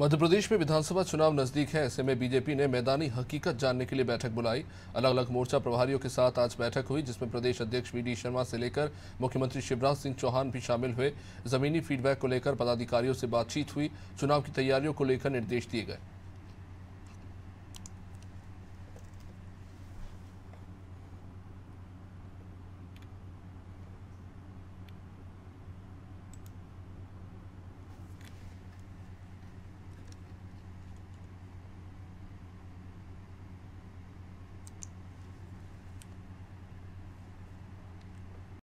मध्य प्रदेश में विधानसभा चुनाव नज़दीक है। ऐसे में बीजेपी ने मैदानी हकीकत जानने के लिए बैठक बुलाई। अलग अलग मोर्चा प्रभारियों के साथ आज बैठक हुई, जिसमें प्रदेश अध्यक्ष वीडी शर्मा से लेकर मुख्यमंत्री शिवराज सिंह चौहान भी शामिल हुए। जमीनी फीडबैक को लेकर पदाधिकारियों से बातचीत हुई। चुनाव की तैयारियों को लेकर निर्देश दिए गए।